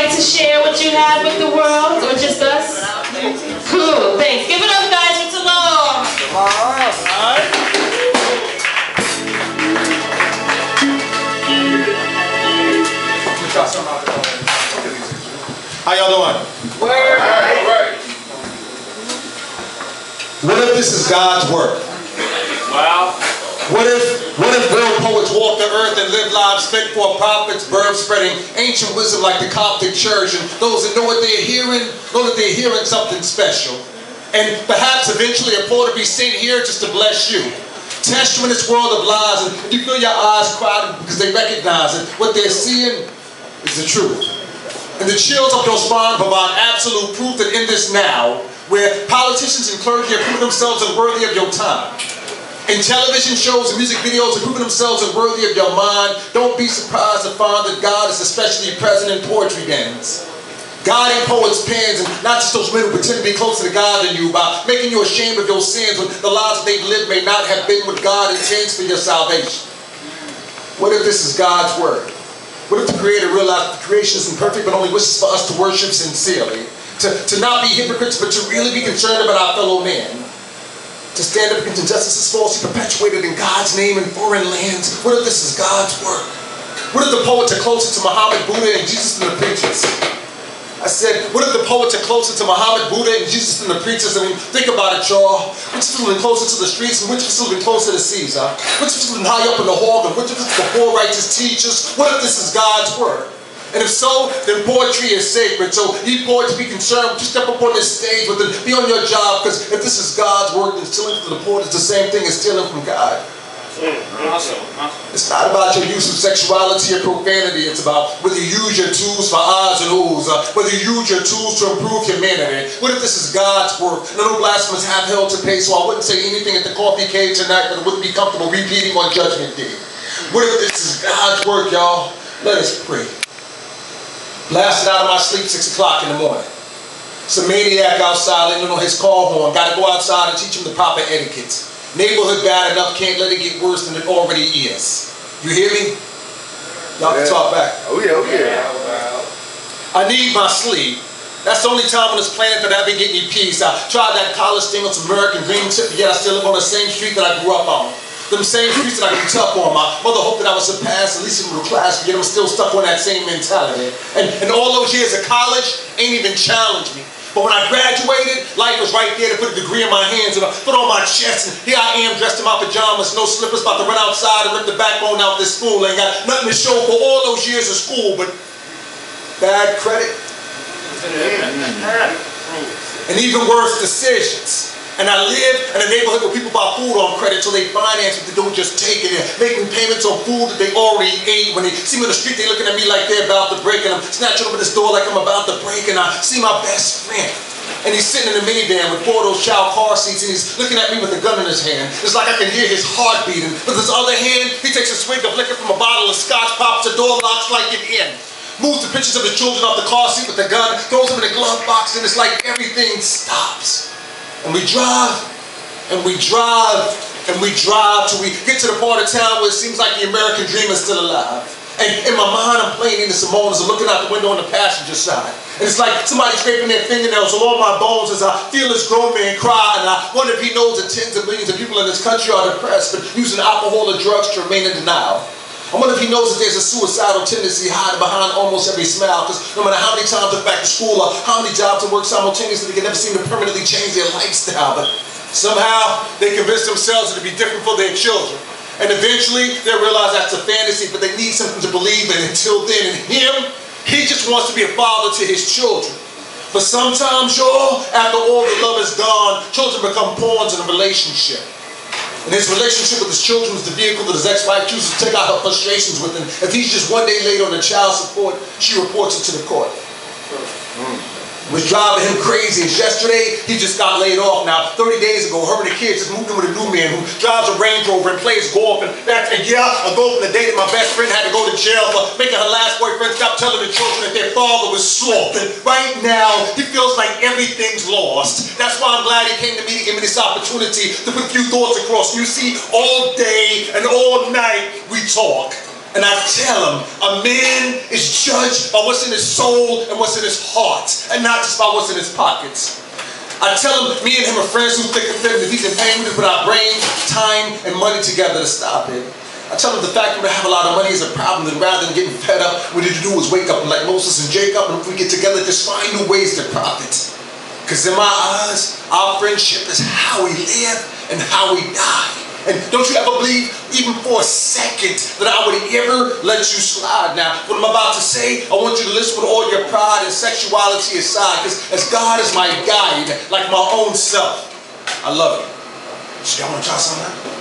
like to share what you have with the world, or just us? Cool, thanks. Give it up, guys, for Taalam. How y'all doing? What if this is God's work? Wow. What if, what if real poets walk the earth and live lives fit for prophets, birth spreading ancient wisdom like the Coptic Church, and those that know what they're hearing know that they're hearing something special. And perhaps eventually a poet will be sent here just to bless you. Test you in this world of lies, and you feel your eyes crowded because they recognize it. What they're seeing is the truth. And the chills up your spine provide absolute proof that in this now, where politicians and clergy are proving themselves unworthy of your time, and television shows and music videos are proving themselves unworthy of your mind, don't be surprised to find that God is especially present in poetry dens. Guiding poets' pens and not just those men who pretend to be closer to God than you by making you ashamed of your sins when the lives they've lived may not have been what God intends for your salvation. What if this is God's word? What if the Creator realized the creation isn't perfect but only wishes for us to worship sincerely? To, to not be hypocrites but to really be concerned about our fellow men? To stand up against injustices falsely perpetuated in God's name in foreign lands? What if this is God's work? What if the poets are closer to Muhammad, Buddha, and Jesus than the preachers? I said, what if the poets are closer to Muhammad, Buddha, and Jesus than the preachers? I mean, think about it, y'all. Which of living closer to the streets, and which of living closer to seas, huh? Which of living high up in the hall, and which of the poor righteous teachers? What if this is God's work? And if so, then poetry is sacred. So ye poets to be concerned, just step up on this stage with it, be on your job, because if this is God's work, then stealing from the poet is the same thing as stealing from God. Awesome. Awesome. It's not about your use of sexuality or profanity. It's about whether you use your tools for odds and oohs, uh, whether you use your tools to improve humanity. What if this is God's work? None of blasphemous have hell to pay, so I wouldn't say anything at the coffee cave tonight that I wouldn't be comfortable repeating on Judgment Day. What if this is God's work, y'all? Let us pray. Blasted out of my sleep 6 o'clock in the morning. Some maniac outside, letting on his car horn. Got to go outside and teach him the proper etiquette. Neighborhood bad enough, can't let it get worse than it already is. You hear me? Y'all can talk back. Oh yeah, oh yeah. I need my sleep. That's the only time on this planet that I ever get any peace. I tried that college thing on some American dream tip, yet I still live on the same street that I grew up on. Them same streets that I grew up on. My mother hoped that I would surpass at least in middle class, But yet I'm still stuck on that same mentality. And, and all those years of college ain't even challenged me. But when I graduated, life was right there to put a degree in my hands and a foot on my chest. And here I am dressed in my pajamas, no slippers, about to run outside and rip the backbone out this school. Ain't got nothing to show for all those years of school, but bad credit and even worse, decisions. And I live in a neighborhood where people buy food on credit so they finance it. They don't just take it. They're making payments on food that they already ate. When they see me on the street, they looking at me like they're about to break. And I'm snatching over this door like I'm about to break. And I see my best friend. And he's sitting in a minivan with four of those child car seats, and he's looking at me with a gun in his hand. It's like I can hear his heart beating. With his other hand, he takes a swig of liquor from a bottle of scotch, pops the door, locks like it in. Moves the pictures of his children off the car seat with the gun, throws them in the glove box, and it's like everything stops. And we drive, and we drive, and we drive till we get to the part of town where it seems like the American dream is still alive. And in my mind, I'm playing Nina Simone as I'm looking out the window on the passenger side. And it's like somebody scraping their fingernails along my bones as I feel this grown man cry. And I wonder if he knows that tens of millions of people in this country are depressed, but using alcohol or drugs to remain in denial. I wonder if he knows that there's a suicidal tendency hiding behind almost every smile. Because no matter how many times they're back to school or how many jobs they work simultaneously, they can never seem to permanently change their lifestyle. But somehow they convince themselves to be different for their children. And eventually they realize that's a fantasy, but they need something to believe in. Until then, and him, he just wants to be a father to his children. But sometimes, y'all, after all the love is gone, children become pawns in a relationship. And his relationship with his children is the vehicle that his ex-wife chooses to take out her frustrations with. And if he's just one day late on the child support, she reports it to the court. Hmm. Was driving him crazy. Yesterday, he just got laid off. Now, 30 days ago, her and the kids just moved in with a new man who drives a Range Rover and plays golf. And that's a year ago from the day that my best friend had to go to jail for making her last boyfriend stop telling the children that their father was. And right now, he feels like everything's lost. That's why I'm glad he came to me to give me this opportunity to put a few thoughts across. You see, all day and all night, we talk. And I tell him, a man is judged by what's in his soul and what's in his heart, and not just by what's in his pockets. I tell him, me and him are friends who thick and thin, if he's in pain, we put our brains, time, and money together to stop it. I tell him the fact that we have a lot of money is a problem, and rather than getting fed up, what to do is wake up like Moses and Jacob, and if we get together, just find new ways to profit. Because in my eyes, our friendship is how we live and how we die. And don't you ever believe, even for a second, that I would ever let you slide. Now, what I'm about to say, I want you to listen with all your pride and sexuality aside, because as God is my guide, like my own self, I love you. So y'all want to try something?